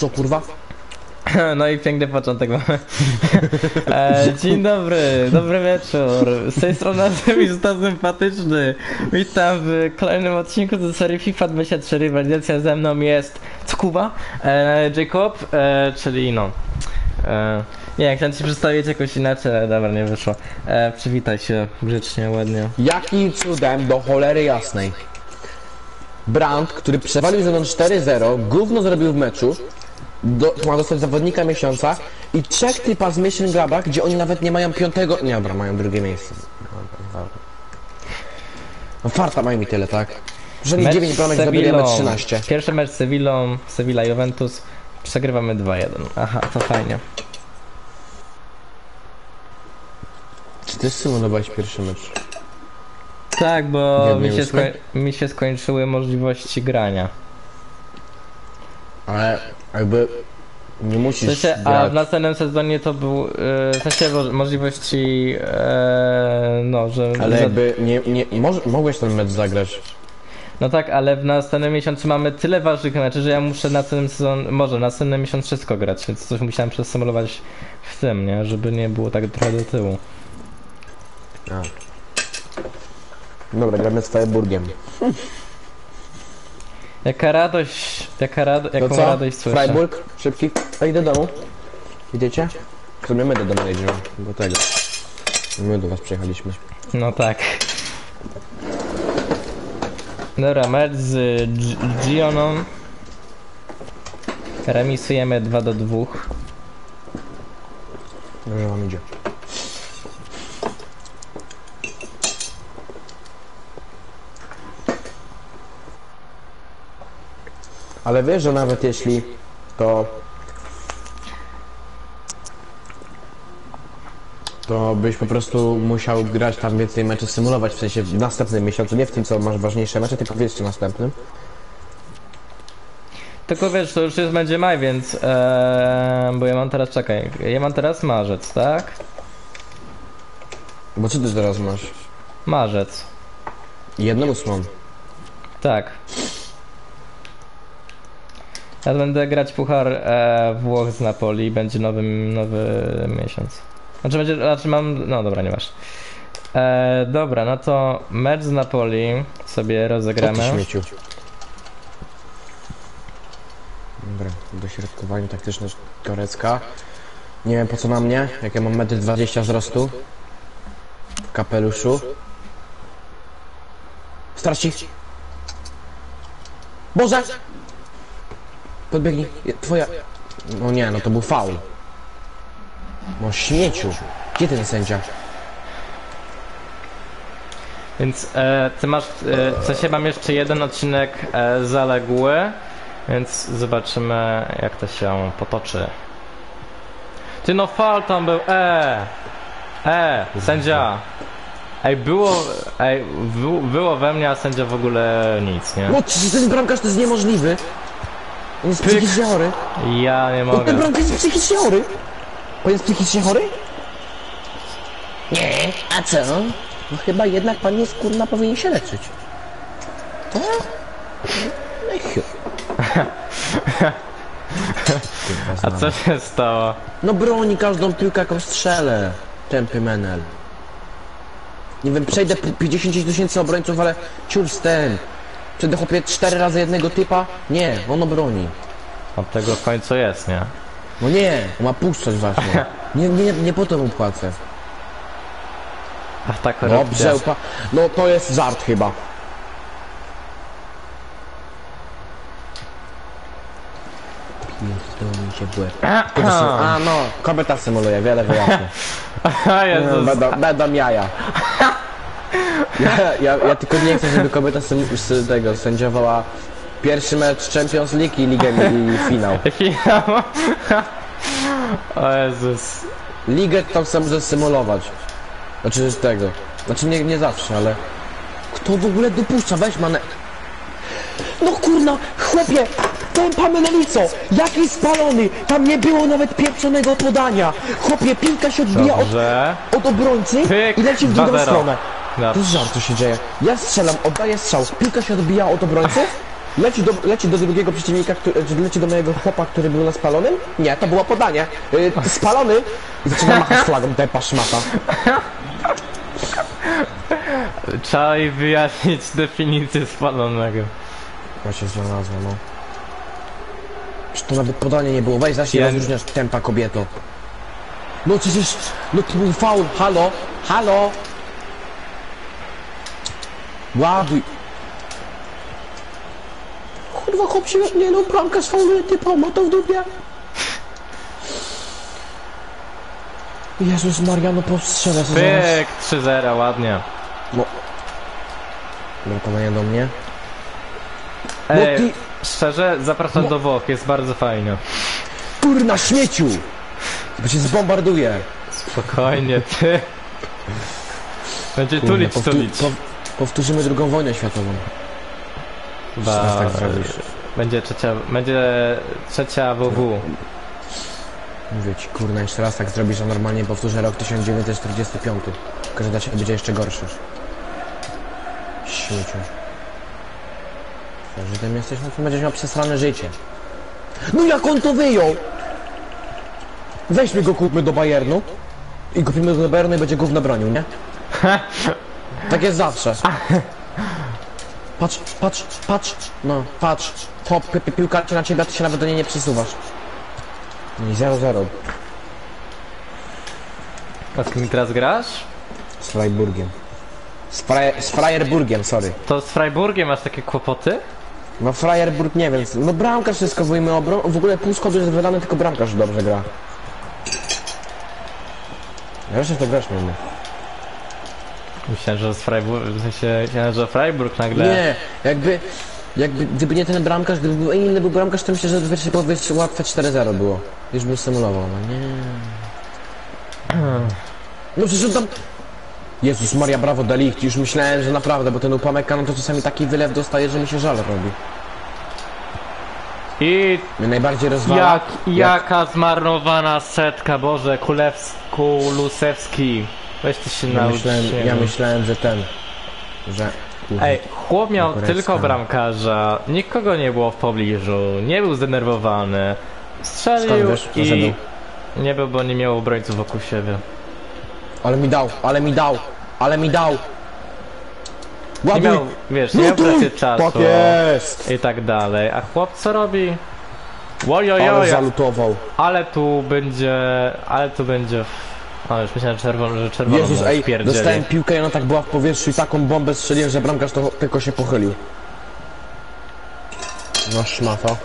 Co kurwa? No i piękny początek mamy. E, dzień dobry, dobry wieczór. Z tej strony jest sympatyczny. Witam w kolejnym odcinku ze serii FIFA 23 Rywalizacja ze mną jest Cukuba, e, Jacob, e, czyli no. E, nie, jak chciałem ci przedstawić jakoś inaczej, ale dobra, nie wyszło. E, przywitaj się grzecznie, ładnie. Jaki cudem do cholery jasnej. Brand, który przewalił ze mną 4-0, gówno zrobił w meczu, do, ma dostać zawodnika miesiąca i trzech typa z Mission Graba, gdzie oni nawet nie mają piątego... Nie, dobra, mają drugie miejsce. No farta mają mi tyle, tak? Jeżeli Mecz 9 z bramek Sevillą. zabijemy 13. Pierwszy mecz z Sevillą, Sevilla Juventus. Przegrywamy 2-1. Aha, to fajnie. Czy ty symulowałeś pierwszy mecz? Tak, bo Jednej mi się, ósmej? skoń, mi się skończyły możliwości grania. Ale jakby nie W musisz sensie, a grać. w następnym sezonie to był, yy, w sensie mo- możliwości, e, no, że... Ale że- jakby nie, nie, moż, mogłeś ten mecz zagrać. No tak, ale w następnym miesiącu mamy tyle ważnych meczy, że ja muszę następny sezon, może następny miesiąc wszystko grać, więc coś musiałem przesymulować w tym, nie? Żeby nie było tak trochę do tyłu. Dobra, gramy z Freiburgiem. Jaka radość, jaka rado, jaką No co? radość słyszę. Freiburg, szybki. A idę do domu. Idziecie? W sumie my do domu jedziemy, bo tego. My do was przyjechaliśmy. No tak. Dobra, mecz z G- Gioną. Remisujemy 2 do 2. Dobrze wam idzie. Ale wiesz, że nawet jeśli to... To byś po prostu musiał grać tam więcej meczy, symulować w sensie w następnym miesiącu, nie w tym co masz ważniejsze mecze, tylko w jeszcze następnym. Tylko wiesz, to już jest będzie maj, więc e, bo ja mam teraz, czekaj, ja mam teraz marzec, tak? Bo co ty teraz masz? Marzec, Jedną ósmą. tak. Ja będę grać puchar e, Włoch z Napoli, będzie nowy, nowy miesiąc. Znaczy będzie, znaczy mam, no dobra, nie masz. E, dobra, no to mecz z Napoli sobie rozegramy. śmieciu? Dobra, dośrodkowanie taktyczne Gorecka. Nie wiem po co na mnie, jak ja mam metr 20 wzrostu. W kapeluszu. Starci! Boże! Podbiegnij, twoja... No nie, no to był faul. No śmieciu. Gdzie ten sędzia? Więc e, ty masz, e, sensie mam jeszcze jeden odcinek e, zaległy, więc zobaczymy jak to się potoczy. Ty no fal tam był, e, e, sędzia. Ej, było, ej, było, we mnie, a sędzia w ogóle nic, nie? No ten bramkarz to jest niemożliwy? On jest Pyk. psychicznie chory. Ja nie mogę. ten bramkarz jest psychicznie chory. On jest psychicznie chory? Nie, a co? No chyba jednak pan jest kurna powinien się leczyć. To? No i A co się stało? No broni każdą piłkę jaką strzelę. Tępy menel. Nie wiem, przejdę p- 50 tysięcy obrońców, ale ciur z ten. Przejdę chłopie cztery razy jednego typa? Nie, ono broni. Od tego w końcu jest, nie? No nie, on ma puszczać właśnie. Nie, nie, nie po to mu płacę. Ach tak Dobrze, upa... No to jest żart chyba. Pierdolę się są- A no, kobieta symuluje, wiele wyjaśnię. Jezus. Będą, będą jaja. Ja, ja, ja tylko nie chcę, żeby kobieta sym, z tego sędziowała pierwszy mecz Champions League i ligę i finał. Finał. O Jezus. Ligę to chcę może symulować. Znaczy z tego. Znaczy nie, nie zawsze, ale... Kto w ogóle dopuszcza? Weź manę... No kurna, chłopie! Ten pamenelico! Jaki spalony! Tam nie było nawet pieprzonego podania! Chłopie, piłka się odbija od, Dobrze. od obrońcy Pyk, i leci w drugą 2-0. stronę. To Dobrze. jest żart, co się dzieje. Ja strzelam, oddaję strzał, piłka się odbija od obrońcy Leci do, leci do drugiego przeciwnika, który, czy leci do mojego chłopa, który był na spalonym? Nie, to było podanie. Y, spalony i zaczyna machać flagą, tepa szmata. Trzeba jej wyjaśnić definicję spalonego. Ja się znalazła, no. Przecież to nawet podanie nie było. Weź zacznij Ja- rozróżniać tempa kobieto. No przecież, no to był faul, halo, halo. Ładuj. Kurwa, chłop się, nie no, bramka sfauluje typa, ma to w dupie. Jezus Maria, no postrzelę sobie. Pyk, 3-0, ładnie. No. Blokowanie do mnie. No Ej, ty, szczerze, zapraszam do Włoch, jest bardzo fajnie. kurna śmieciu. Bo się zbombarduje. Spokojnie, ty. Będzie Kurde, tulić, tulić. Pow- powtórzymy drugą wojnę światową. Chyba tak zrobisz. będzie trzecia, będzie trzecia WW. Mówię ci, kurna, jeszcze raz tak zrobisz, a normalnie powtórzę rok 1945. Tylko, że dla ciebie będzie jeszcze gorszy. Śmieciu. Co, Żydem jesteś, no to będziesz miał przesrane życie. No jak on to wyjął? Weźmy go, kupmy do Bayernu. I kupimy go do Bayernu i będzie gówno bronił, nie? Tak jest zawsze. Patrz, patrz, patrz. No, patrz. Hop, pi- pi- piłka leci na ciebie, a ty się nawet do niej nie przesuwasz. I 0-0 A z kim teraz grasz? z Freiburgiem. Z, Fre z Freierburgiem, sorry. To z Freiburgiem masz takie kłopoty? No Freierburg nie wiem, no bramkarz wszystko wyjmuje obron, w ogóle pół składu jest wydane, tylko bramkarz dobrze gra. Jeszcze to grać nie umiem. Myślałem, że z Freiburg, w sensie, myślałem, że Freiburg nagle... Nie, jakby, jakby, gdyby nie ten bramkarz, gdyby był inny był bramkarz, to myślę, że wyższe było wyjść łatwe 4-0 było. Już bym symulował, no nie. No przecież on tam... Jezus Maria, brawo Delicht, już myślałem, że naprawdę, bo ten Upamecano to czasami taki wylew dostaje, że mi się żal robi. I Mnie najbardziej rozwala... jak, jaka zmarnowana setka, Boże, Kulews, Kulusewski. Weź ty się Ja naucz. myślałem, nie ja wiem. myślałem, że ten... Że... Ej, chłop miał Konkurencja. tylko bramkarza, nikogo nie było w pobliżu, nie był zdenerwowany. Strzelił wiesz, że i... był? Nie był, bo nie miał obrońców wokół siebie. Ale mi dał, ale mi dał, ale mi dał. Nie Ładuj! miał, wiesz, nie No miał tu! pracy czasu Tak jest! i tak dalej. A chłop co robi? Ale Ojojoj, zalutował. ale tu będzie, ale tu będzie... A już myślałem, że czerwono, że Jezus, ej, dostałem piłkę i ona tak była w powietrzu i taką bombę strzeliłem, że bramkarz to tylko się pochylił. No szmato.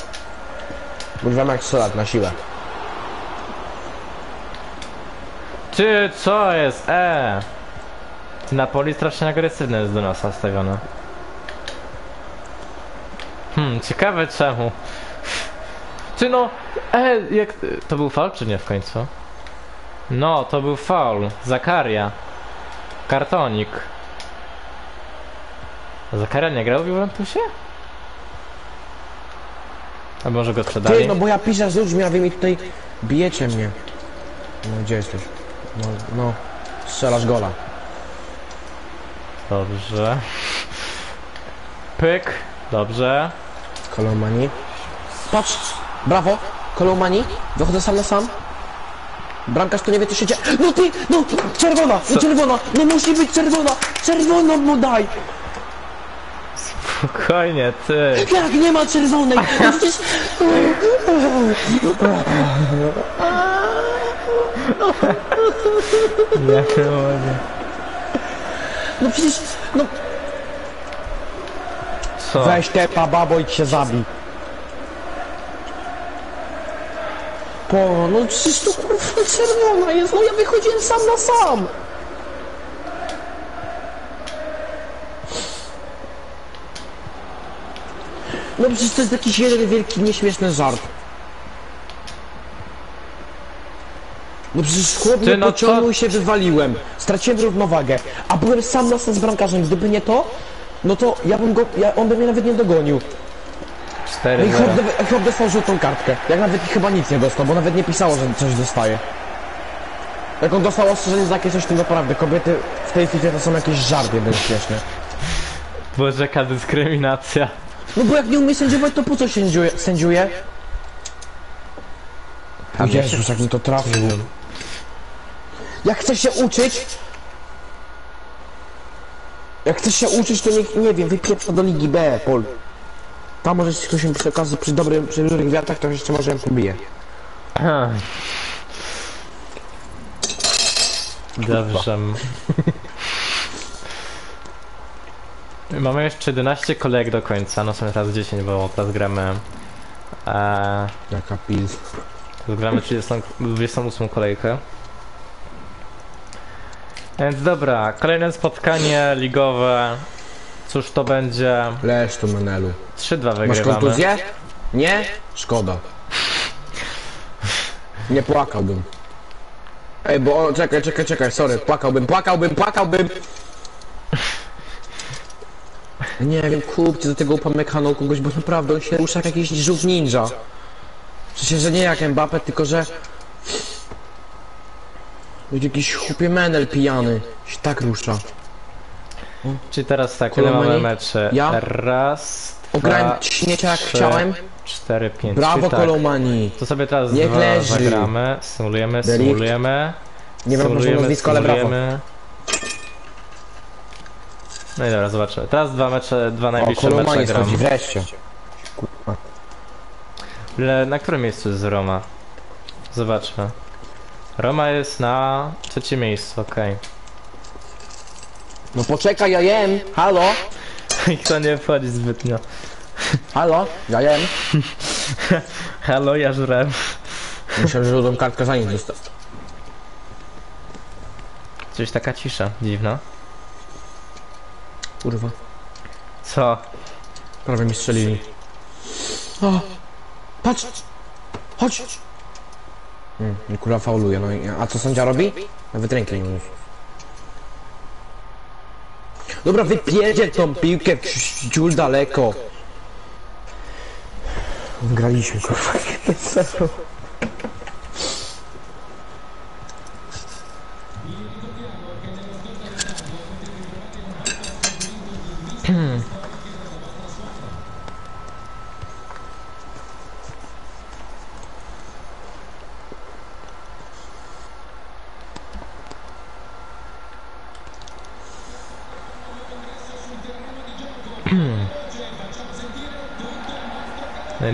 Mówiłem jak strzelać na siłę. Ty, co jest? E. Napoli strasznie agresywne jest do nas nastawione. Hmm, ciekawe czemu. Ty no, e, jak... To był faul czy nie w końcu? No, to był faul. Zakaria. Kartonik. Zakaria nie grał w Juventusie? A może go sprzedali? Ty, no bo ja piszę z ludźmi, a wy mi tutaj bijecie mnie. No gdzie jesteś? No, no. Strzelasz gola. Dobrze. Pyk. Dobrze. Kolomani. Patrz! Brawo! Kolomani. Wychodzę sam na sam. Bramkarz tu nie wie co się dzieje. No ty! No! Czerwona! No czerwona! No musi być czerwona! Czerwoną mu daj! Spokojnie, ty. Jak nie ma czerwonej? No przecież... Nie mogę. No przecież... No Co? weź tepa babo i się zabij. Po, no przecież to kurwa czerwona jest, no ja wychodziłem sam na sam. No przecież to jest jakiś jeden wielki, nieśmieszny żart. No przecież chłop Ty, no pociągnął i się wywaliłem. Straciłem równowagę. A byłem sam na sam z bramkarzem. Gdyby nie to, no to ja bym go, ja, on by mnie nawet nie dogonił. 4 No i chłop, do- chłop dostał żółtą kartkę. Jak nawet chyba nic nie dostał, bo nawet nie pisało, że coś dostaje. Jak on dostał ostrzeżenie za jakieś coś, to naprawdę kobiety w tej chwili to są jakieś żarty jeden śmieszne. Boże, jaka dyskryminacja. No bo jak nie umie sędziować, to po co sędziuje? sędziuje? Tam Jezus, jak mi to trafił. Jak chcesz się uczyć... Jak chcesz się uczyć, to niech, nie wiem, wypieprza do Ligi B, Pol. Tam może ktoś mi przy okazji, przy dobrym, przy dużych wiatrach, to jeszcze może ją pobije. Dobrze. Mamy jeszcze 11 kolejek do końca, no są teraz 10, bo teraz gramy... Eee, Jaka pil. teraz gramy 30, 28 kolejkę. Więc dobra, kolejne spotkanie ligowe. Cóż to będzie? Leż tu menelu. 3-2 Masz wygrywamy. kontuzję? Nie? Szkoda. Nie płakałbym. Ej, bo o, czekaj, czekaj, czekaj, sorry, płakałbym, płakałbym, płakałbym! Nie wiem, kupcie do tego upamekaną kogoś, bo naprawdę on się rusza jak jakiś żółw ninja. Sensie, że nie jak Mbappe, tylko że... Będzie jakiś chłopie menel pijany. Się tak rusza. Czyli teraz tak, ile Kolomani? mamy mecze? Ja? Raz, Ograłem dwa, śmiecia jak trzy, chciałem. cztery, pięć. Brawo, Czyli tak, Kolomani. To sobie teraz Niech dwa leży. zagramy, symulujemy, Delikt. symulujemy, Nie wiem, może nazwisko, ale brawo. symulujemy. No i dobra, zobaczymy. Teraz dwa mecze, dwa O, najbliższe mecze Kolomani gram. schodzi, wreszcie. Le, na którym miejscu jest Roma? Zobaczmy. Roma jest na trzecim miejscu, okej. No poczekaj, ja jem. Halo? I to nie wchodzi zbytnio. Halo? Ja jem. Halo, ja. Myślałem, że żółtą kartkę za nim dostać. Coś taka cisza, dziwna. Kurwa. Co? Prawie mi strzelili. O, patrz! Chodź! Hmm, kurwa fauluje, no i, a co sędzia robi? Nawet ręki nie mówisz. Dobra, wypierdziel tą piłkę w ciul daleko. Graliśmy, kurwa, No i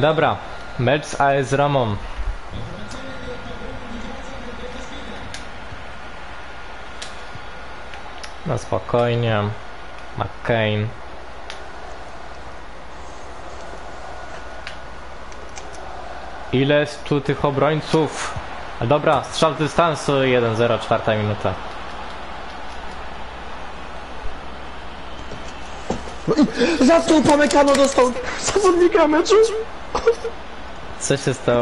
dobra. Mecz z AS Romą. No spokojnie. McCain. Ile jest tu tych obrońców? Dobra, strzał z dystansu 1-0, czwarta minuta. Za co upamykano dostał zawodnika meczu? Co się stało?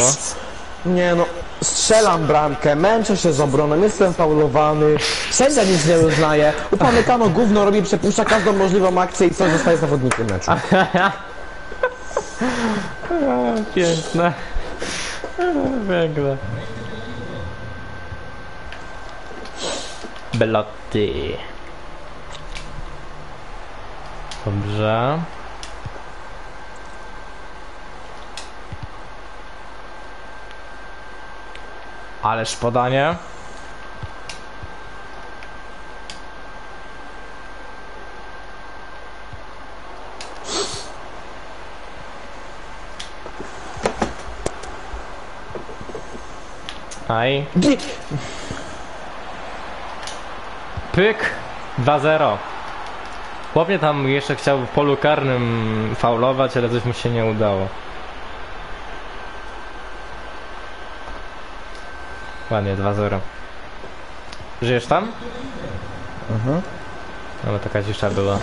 Nie no, strzelam bramkę, męczę się z obroną, jestem faulowany, sędzia nic nie uznaje, upamykano gówno robi, przepuszcza każdą możliwą akcję i co zostaje zawodnikiem meczu. Piękne. Piękne. Belotti. Dobrze. Ależ podanie. Aj. Pyk 2-0. Chłopie tam jeszcze chciał w polu karnym faulować, ale coś mu się nie udało. Ładnie, 2-0. Żyjesz tam? Mhm. No bo taka cisza była.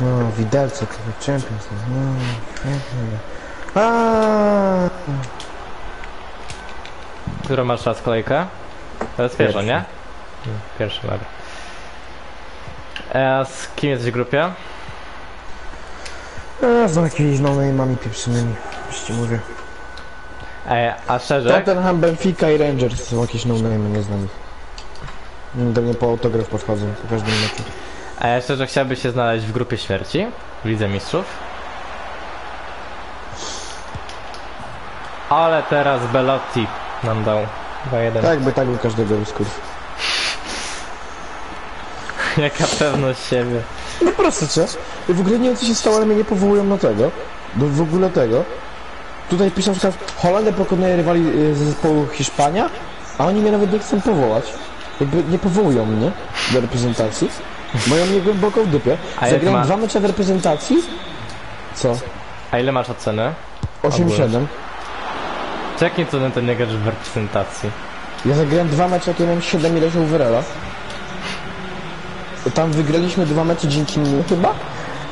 No, widelce, to Champions. No, pięknie. Aaaa. Którą masz czas kolejkę? To jest pierwsza, nie? Pierwsza, dobra. E, a z kim jesteś w grupie? A, z jakimiś no-name'ami pieprzonymi, już ci mówię. E, a szczerze, Tottenham, Benfica i Rangers są jakieś no-name'y, nie znam ich. Do mnie po autograf podchodzą po każdym meczu. a ja szczerze chciałbyś się znaleźć w grupie śmierci w Lidze Mistrzów? Ale teraz Belotti nam dał 2-1. Tak, by tak był każdego skurw. Jaka pewność siebie. No proste, co? I w ogóle nie wiem co się stało, ale mnie nie powołują na tego. Do w ogóle tego. Tutaj piszą, że Holandia pokonuje rywali y, z zespołu Hiszpania, a oni mnie nawet nie chcą powołać. Jakby nie powołują mnie do reprezentacji. Mają mnie głęboko w dupie. A Zagrałem ma- dwa mecze w reprezentacji. Co? A ile masz oceny? 8-7. Czy jakim cudem to nie grasz w reprezentacji? Ja zagrałem dwa mecze, jakie miałem 7 ileś overalla. Tam wygraliśmy dwa mecze dzięki mnie chyba.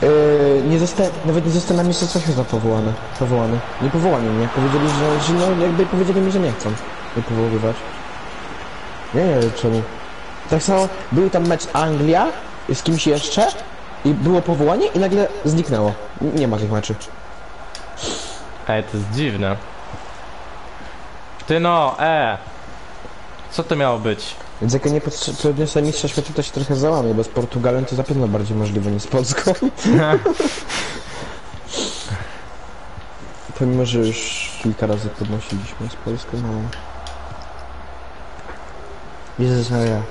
Yy, nie zostałem, nawet nie zostałem na mistrzostwa świata powołany. powołany. Nie powołani mnie. Powiedzieli, że, że no jakby powiedzieli mi, że nie chcą mnie powoływać. Nie wiem czemu. Tak samo był tam mecz Anglia z kimś jeszcze i było powołanie i nagle zniknęło. Nie ma tych meczy. Ej, to jest dziwne. Ty no, e! Co to miało być? Więc jak ja nie podniosę mistrza świata, to się trochę załamię, bo z Portugalem to zapewne bardziej możliwe niż z Polską. Pomimo, że już kilka razy podnosiliśmy z Polską, no... Jezus Maria.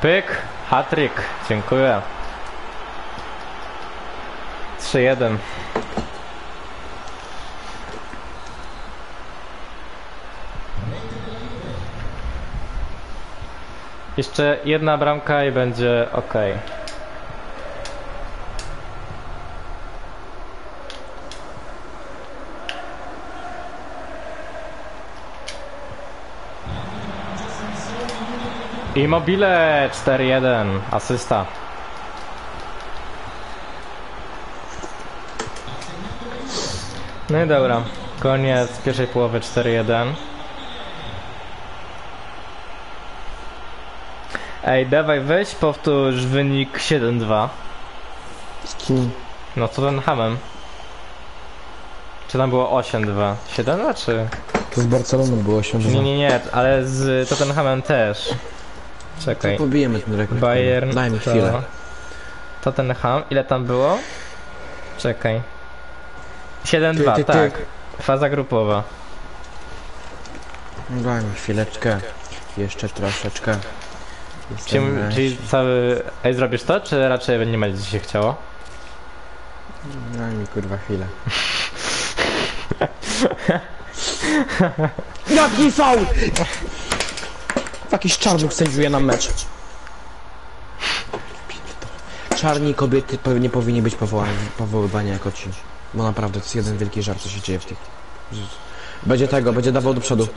Pyk, hatryk, dziękuję. 3-1. Jeszcze jedna bramka i będzie ok. Immobile 4-1, asysta. No i dobra, koniec pierwszej połowy 4-1. Ej, dawaj weź powtórz wynik 7-2. Z kim? No co ten hamem? Czy tam było 8-2? 7-2 czy? To z Barceloną było się, Nie, nie, nie, ale z Tottenhamem też. Czekaj. Pobijemy ten rekord. Bayern. Daj mi to- chwilę. Tottenham, ile tam było? Czekaj. 7-2, Ty, ty, ty. tak. Faza grupowa. Daj mi chwileczkę. Jeszcze troszeczkę. Czyli, Jestem, czyli cały... Ej, zrobisz to, czy raczej nie będzie ci się chciało? Daj mi kurwa chwilę. Jaki faul! Jakiś czarnuk sędziuje nam mecz. Czarni kobiety pewnie powinni być powołani, powoływani jako ci. Bo naprawdę to jest jeden wielki żart, co się dzieje w tych... Będzie tego, będzie dawał do przodu.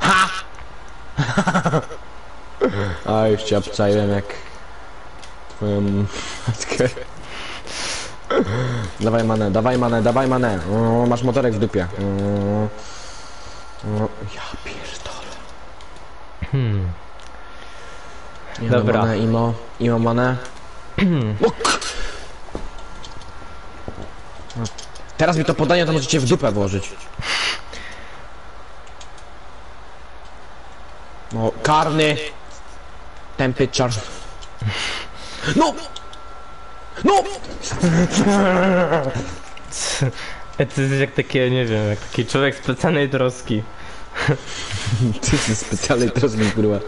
Ha! A już cię obczaiłem jak... Twoją matkę. Dawaj manę, dawaj manę, dawaj manę. O, masz motorek w dupie. O, o, ja pierdolę. Hmm. Dobra. Manę, imo, imo manę. O, Teraz mi to podanie to możecie w dupę włożyć. No, karny. Temperature. No! No! Ej, ty jesteś jak takie, nie wiem, jak taki człowiek specjalnej troski. Ty jesteś specjalnej troski, kurwa.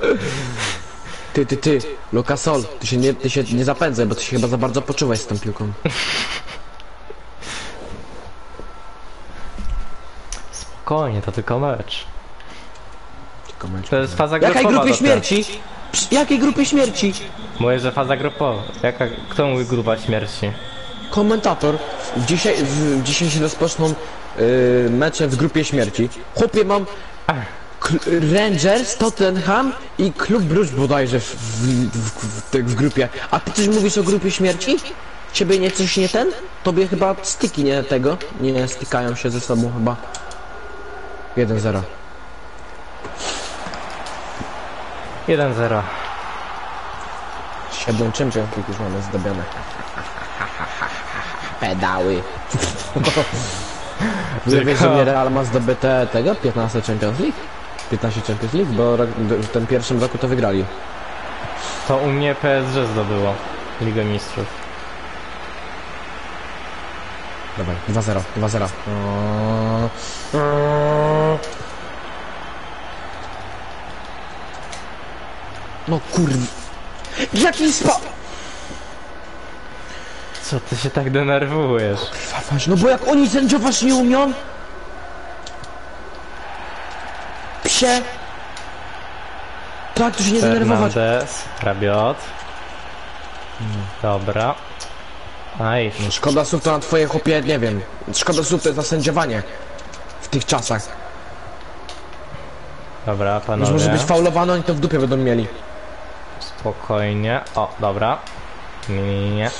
Ty, ty, ty, Lukasol, ty się nie, ty się nie zapędzaj, bo ty się chyba za bardzo poczułeś z tą piłką. Spokojnie, to tylko mecz. Tylko mecz. To jest faza Jakiej grupowa. grupie to śmierci? Psz, jakiej grupie śmierci? Mówię, że faza grupowa. Jaka, kto mówi grupa śmierci? Komentator. Dzisiaj, w, dzisiaj się rozpoczną yy, mecze w grupie śmierci. Chłopie, mam Kl- Rangers, Tottenham i klub Bruges bodajże w, w, w, w, tak w grupie. A ty coś mówisz o grupie śmierci? Ciebie nie coś nie ten? Tobie chyba styki nie tego? Nie stykają się ze sobą chyba. 1-0. 1-0. 7 Champions League już mamy zdobione. Pedały. Wiesz, że nie Real ma zdobyte tego? 15 Champions League? 15 Champions League, bo w tym pierwszym roku to wygrali. To u mnie PSG zdobyło Ligę Mistrzów. Dawaj, 2-0, 2-0. Eee, No kurwa. Jaki spa... Co ty się tak denerwujesz? Fafaś, no bo jak oni sędziować nie umią... Psie... Tak, to się nie denerwować. Fernandez, Rabiot. Dobra. Aj, No, Szkoda słów to na twoje chłopie, nie wiem. Szkoda słów to jest za sędziowanie. W tych czasach. dobra, Już panowie. może być faulowano, oni to w dupie będą mieli. Spokojnie. O, dobra. Nie, nie, nie.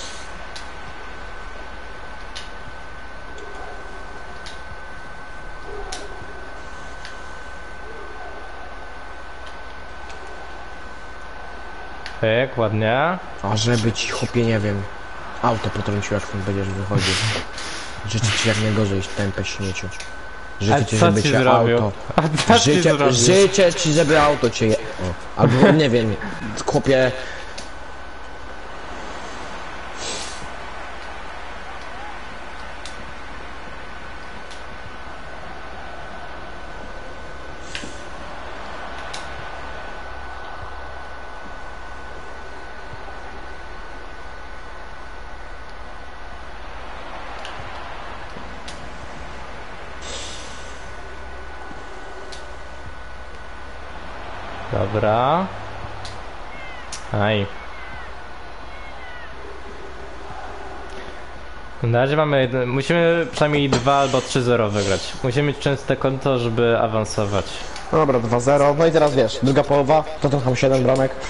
Pyk, ładnie. A żeby ci chłopie, nie wiem, auto potrącił jak będziesz wychodził. Życzę ci jak najgorzej, tępe śmieciu. Życzę ci, żeby ci cię auto... Zrobił? życzę ci, żeby auto cię je... O. Albo nie wiem, chłopie... Dobra. Aj. Na razie mamy, musimy przynajmniej 2 albo 3-0 wygrać. Musimy mieć częste konto, żeby awansować. Dobra, 2-0. No i teraz wiesz, druga połowa, to trochę 7 bramek.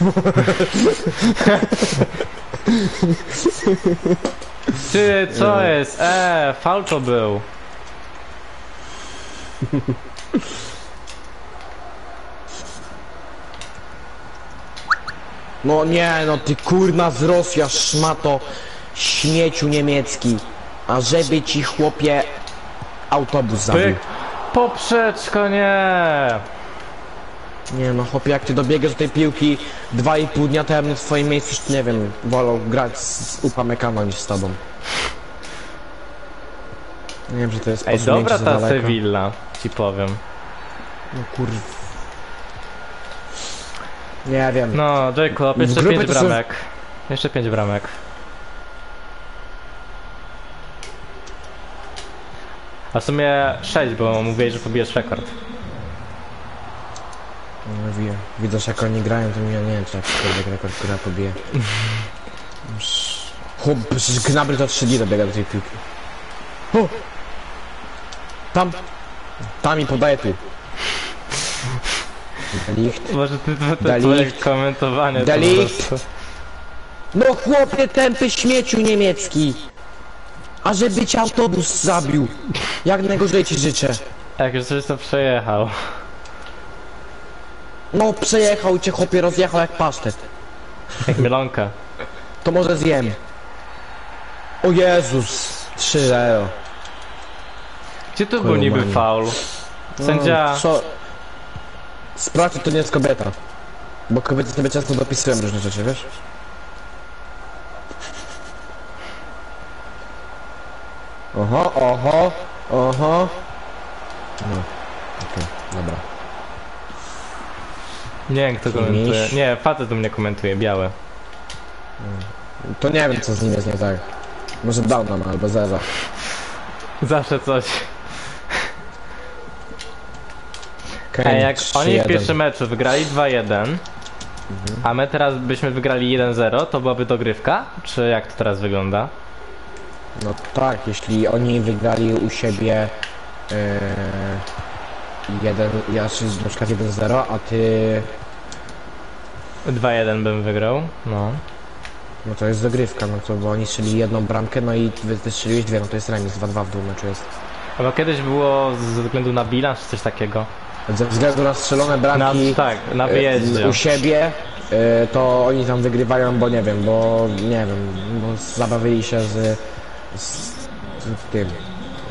Ty, co jest? Eee, fal to był. No nie, no ty kurna z Rosja, szmato, śmieciu niemiecki. A żeby ci chłopie autobus zabił. Pyk. Poprzeczko, nie. Nie no chłopie, jak ty dobiegasz do tej piłki 2,5 dnia, to ja bym na twoim miejscu, nie wiem, wolał grać z Upamecano niż z tobą. Nie wiem, że to jest Ej, posunięcie dobra za ta daleko. Sevilla, ci powiem. No kur... Nie wiem. No, Jacob, jeszcze grupie 5 to są- bramek. Jeszcze 5 bramek. A w sumie 6, bo mówiłeś, że pobijesz rekord. No, wie- Widząc jak oni grają, to mi ja nie wiem, czy jakikolwiek rekord, która pobije. Chłop, przecież Gnabry to 3 dni dobiega do tej piłki. O! Tam! Tam i podaje tu. Licht. Może ty, ty Dali- twoje komentowanie to po prostu- No chłopie, tępy śmieciu niemiecki! A żeby cię autobus zabił! Jak najgorzej ci życzę. Jak już coś to przejechał. No przejechał cię chłopie, rozjechał jak pasztet. Jak mielonka. To może zjem. O Jezus! 3 euro. Gdzie tu był niby faul? Sędzia... No, co? Sprawdź, to nie jest kobieta. Bo kobiety sobie często dopisują różne rzeczy, wiesz? Oho, oho, oho. No, okej, dobra. Nie wiem kto Miś. komentuje. Nie, facet u mnie komentuje, białe. To nie wiem, co z nim jest nie tak. Może downa ma, albo zero. Zawsze coś. Kane Ej, jak oni w 3-1. pierwszym meczu wygrali 2-1, a my teraz byśmy wygrali 1-0, to byłaby dogrywka? Czy jak to teraz wygląda? No tak, jeśli oni wygrali u siebie yy, jeden, ja czy na przykład 1-0, a ty 2-1 bym wygrał, no. No to jest dogrywka, no to bo oni strzeli jedną bramkę, no i wy ty strzeliłeś dwie, no to jest remis, 2-2 w dwóch meczu jest. Albo kiedyś było ze względu na bilans czy coś takiego. Ze względu na strzelone Na, bramki tak, na e, wyjeździe. u siebie, e, to oni tam wygrywają, bo nie wiem, bo nie wiem, bo zabawili się z, z, tym,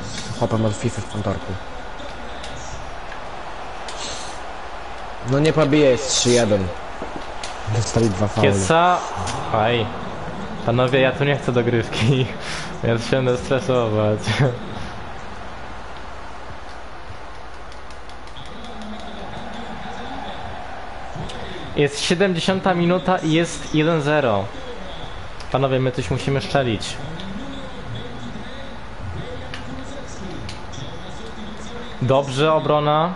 z chłopem od FIFA w kantorku. No nie pobije, jest 3-1. Dostali dwa faule. Kieca... Aj. Panowie, ja tu nie chcę dogrywki. Ja się będę stresować. Jest 70 minuta i jest 1-0. Panowie, my coś musimy szczelić. Dobrze, obrona.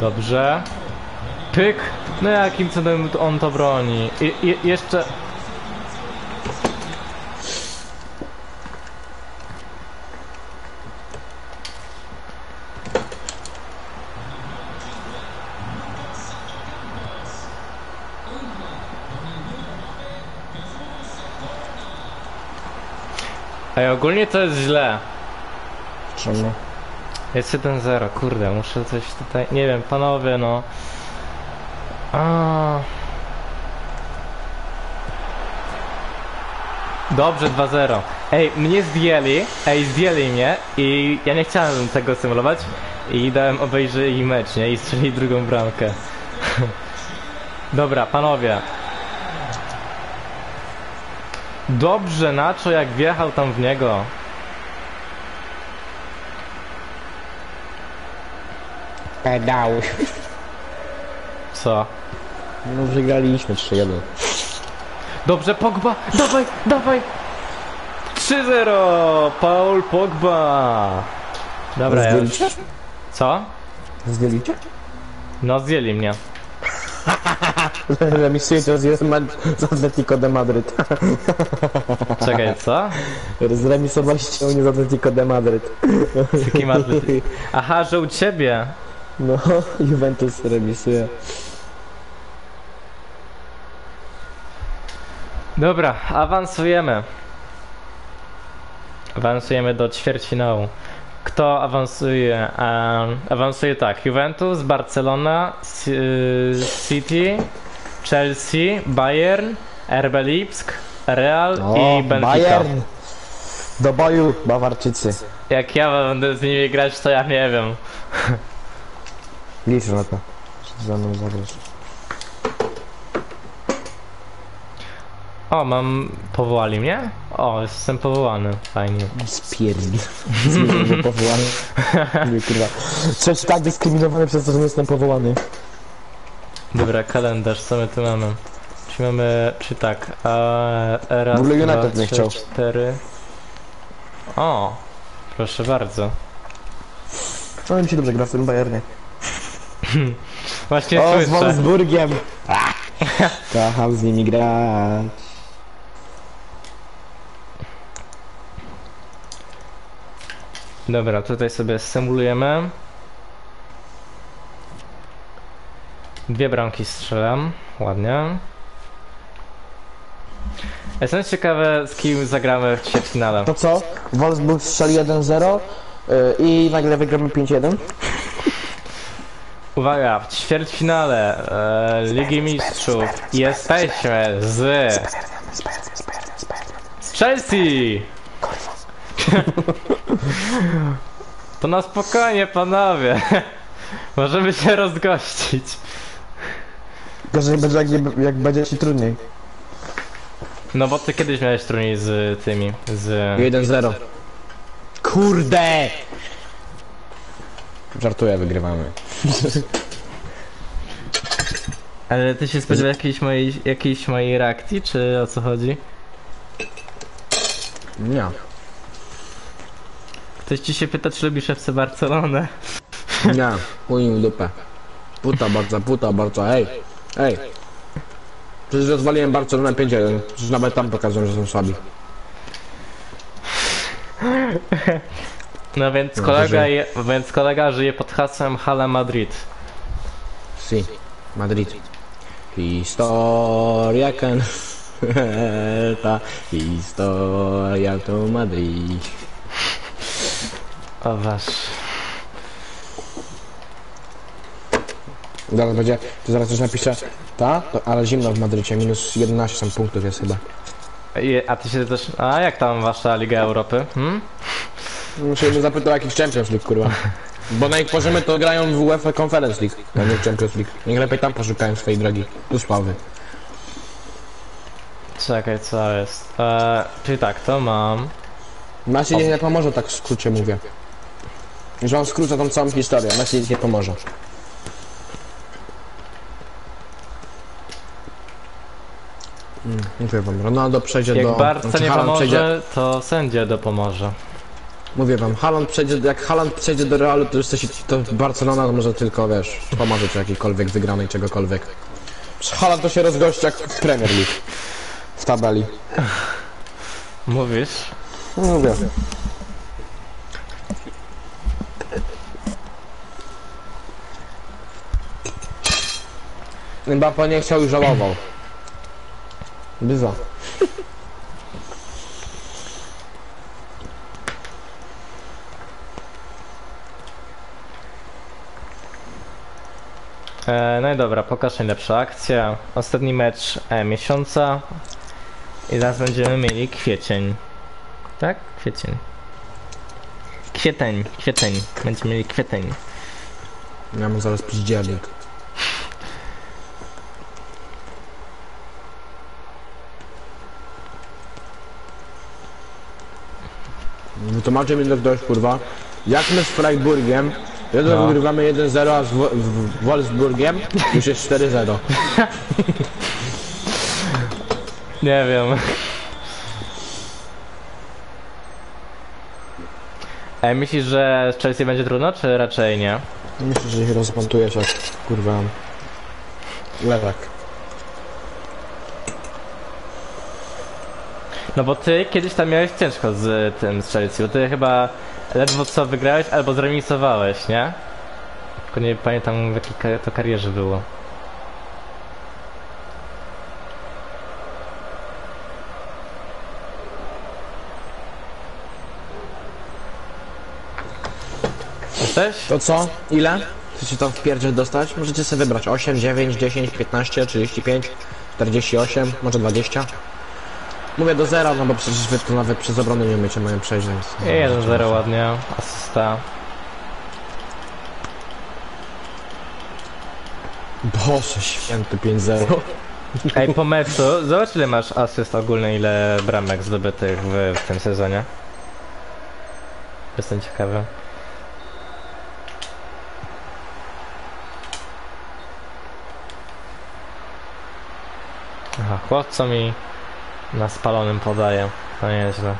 Dobrze. Pyk! No jakim cudem on to broni? I, i, jeszcze... Ej, ogólnie to jest źle. Czemu? Jest 1-0, kurde, muszę coś tutaj... Nie wiem, panowie, no... A... Dobrze, 2-0. Ej, mnie zdjęli, ej, zdjęli mnie i ja nie chciałem tego symulować i dałem obejrzeć mecz, nie? I strzeli drugą bramkę. Dobra, panowie. Dobrze, Nacho jak wjechał tam w niego. Pedał. Co? No wygraliśmy 3-1. Dobrze, Pogba! Dawaj, dawaj! 3-0! Paul Pogba! Dobra, ja już... Zdjęliście? Co? Zdjęliście? No zdjęli mnie. Remisuję to jest mecz z Atletico de Madryt. Czekaj, co? Zremisowaliście u mnie z Atletico de Madryt. Z. Aha, że u ciebie. No, Juventus remisuje. Dobra, awansujemy. Awansujemy do ćwierćfinału. Kto awansuje? Em, awansuje tak. Juventus, Barcelona, C- y, City, Chelsea, Bayern, RB Lipsk, Real i Benfica. Bayern! Do boju, Bawarczycy. Jak ja będę z nimi grać, to ja nie wiem. Liczę na to. że Ze mną zagrasz. O, mam... Powołali mnie? O, jestem powołany. Fajnie. Spierdzi. Powołany. Nie kurwa. Coś tak dyskryminowany przez to, że nie jestem powołany. Dobra, kalendarz, co my tu mamy? Czy mamy, czy tak, e, raz, W ogóle United dwa, nie trzy, chciał. cztery. O, proszę bardzo. No mi się dobrze gra w tym Bayernie. Właśnie O, z słyszę. Wolfsburgiem! Kocham z nimi grać. Dobra, tutaj sobie symulujemy. Dwie bramki strzelam, ładnie. Jestem ciekawy, z kim zagramy w ćwierćfinale. To co? Wolfsburg strzeli 1-0 yy, i nagle wygramy 5-1. Uwaga, w ćwierćfinale e, Ligi Mistrzów jesteśmy z, z Chelsea! To na spokojnie, panowie. Możemy się rozgościć. Gorzej będzie jak, nie- jak będzie ci trudniej. No bo ty kiedyś miałeś trudniej z tymi, z... 1-0. Kurde! Żartuję, wygrywamy. Ale ty się spodziewałeś jakiejś mojej, jakiejś mojej reakcji, czy o co chodzi? Nie. Ktoś ci się pyta, czy lubisz FC Barcelonę? Nie. Chuj mi w dupę. Puta bardzo, puta bardzo, ej. Ej. Przecież rozwaliłem Barcelonę 5-1. Przecież nawet tam pokazują, że są słabi. No więc No, kolega, że- je, więc kolega żyje pod hasłem Hala Madrid. Si. Madrid. Historia can... Ta historia to Madrid. O wasz. Zaraz będzie, to zaraz coś napiszę. Ta? To, ale zimno w Madrycie, minus 11 tam punktów jest chyba. Je- A ty się też. A jak tam wasza Liga Europy? Hmm? Muszę bym zapytał jakiś Champions League, kurwa. Bo na ich poziomy to grają w UEFA Conference League, a nie w Champions League. Niech lepiej tam poszukają swojej drogi. Tu spawy. Czekaj, co jest? Eee, czyli tak, to mam. Messi nie pomoże, tak w skrócie mówię. Że on skróca tą całą historię, Messi nie pomoże. Mówię wam, Ronaldo przejdzie Jak do... Barca znaczy nie Haaland pomoże, Przejdzie, to sędzia dopomoże. mówię wam, Haaland przejdzie, jak Haaland przejdzie do Realu, to już coś, to Barcelona może tylko, wiesz, pomoże czy jakiejkolwiek wygranej czegokolwiek. Przecież Haaland to się rozgości jak w Premier League. W tabeli. Mówisz? No mówię. Mbappé nie chciał i żałował. Bywa. E, no i dobra, pokaż najlepsza akcja. Ostatni mecz e, miesiąca. I zaraz będziemy mieli kwiecień. Tak? Kwiecień. Kwieteń, kwieteń. Będziemy mieli kwieteń. Ja mu zaraz piździernik. Wytłumaczę mi to ktoś, kurwa. Jak my z Freiburgiem, jeden No. wygrywamy 1-0, a z Wo- w- Wolfsburgiem już jest 4-0. Nie wiem. E, myślisz, że z Chelsea będzie trudno, czy raczej nie? Myślę, że się rozmontujesz jak, kurwa, lewak. No bo ty kiedyś tam miałeś ciężko z tym z Chelsea, bo ty chyba ledwo co wygrałeś albo zremisowałeś, nie? Tylko nie pamiętam w jakiej to karierze było. Jesteś? To co? Ile? Chcecie tam w pierdziel dostać? Możecie sobie wybrać 8, 9, 10, 15, 35, 48, może 20. Mówię do zera, no bo przecież wy to nawet przez obronę nie umiecie mają przejść, więc... 1-0 ładnie, asysta. Boże święty 5-0. Ej, po meczu, zobacz ile masz asyst ogólnie, ile bramek zdobytych w, w tym sezonie. Jestem ciekawy. Aha, chłopco mi na spalonym podaje. To nieźle.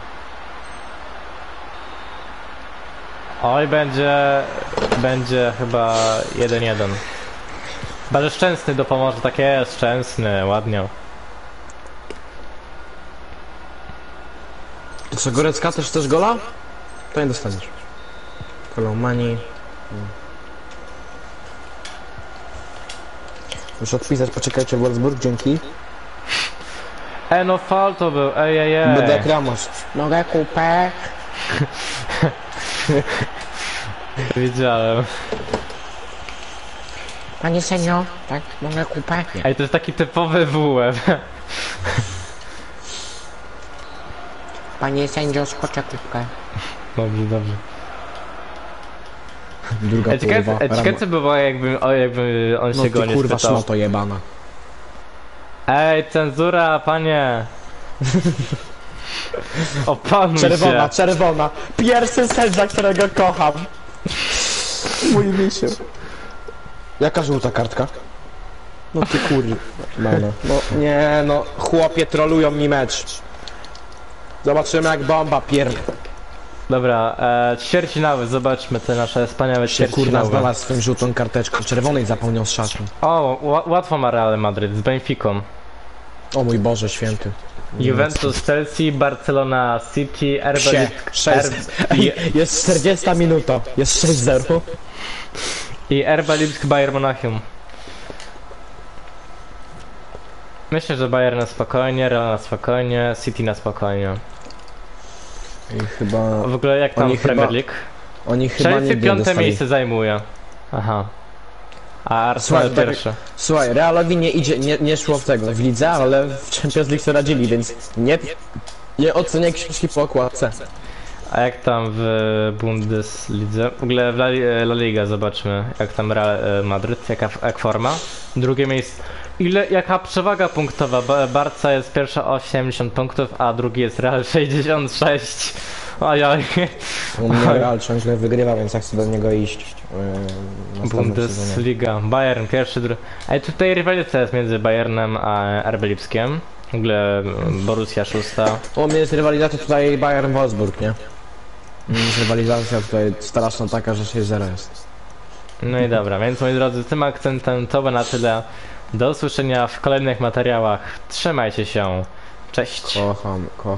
Oj, będzie, będzie chyba 1-1. Chyba, że Szczęsny dopomoże, tak jest, Szczęsny, ładnie. Co, Gorecka też chcesz gola? To nie dostaniesz. Kolomani. Już odpisać, poczekajcie, Wolfsburg, dzięki. E, no fal to był, ej, ej, ej. Będę Ramos. Mogę kupę? Wiedziałem. Panie senio, tak, mogę kupę? Ej, to jest taki typowy WF. Panie sędzio, skoczę kupkę. Dobrze, dobrze. Druga Ej, ciekawe, połowa. ej, ciekawe co by było, jakby, o, jakby on się No go ty nie kurwa spytał. szmato jebana. Ej, cenzura, panie! Opanuj Czerwona, się! czerwona. Pierwszy sędzia, którego kocham. Mój misiu. Jaka żółta kartka? No ty kurwa. No, no nie no, chłopie trolują mi mecz. Zobaczymy jak bomba pier... Dobra, e, ćwierćfinały, zobaczmy te nasze wspaniałe się ćwierćfinały. znalazł swoją żółtą karteczką. Czerwonej zapomniał z szatą. O, ła- łatwo ma Real Madryt z Benficą. O mój Boże święty. Juventus, Chelsea, Barcelona, City, RB Psie, Lip- sześć. Ej, jest 40 minuta. Jest 6-0. i RB Lipsk Bayern Monachium. Myślę, że Bayern na spokojnie, Real na spokojnie, City na spokojnie. I chyba... W ogóle jak tam Oni w Premier chyba League? Oni chyba Chelsea nie piąte dostali. miejsce zajmuje. Aha. A Arsenal Słuchaj, tak- pierwsze. Słuchaj, Realowi nie idzie, nie, nie szło w tego, w lidze, ale w Champions League sobie radzili, więc nie, nie oceniaj książki po okładce. A jak tam w Bundeslidze? W ogóle w La, La Liga zobaczmy, jak tam Real e, Madryt, jaka jak forma. Drugie miejsce. Ile, jaka przewaga punktowa? Ba- Barca jest pierwsza 80 punktów, a drugi jest Real 66. Ojoj. U mnie Real ciągle wygrywa, więc ja chcę do niego iść. Yy. Bundesliga, Bayern pierwszy, drugi. A tutaj rywalizacja jest między Bayernem a RB Lipskiem. W ogóle mm, Borussia szósta. U mnie jest rywalizacja tutaj Bayern Wolfsburg, nie? Jest rywalizacja tutaj straszna taka, że 6-0 jest. No i dobra, więc moi drodzy, tym akcentem to by na tyle. Do usłyszenia w kolejnych materiałach. Trzymajcie się. Cześć. Kocham, kocham.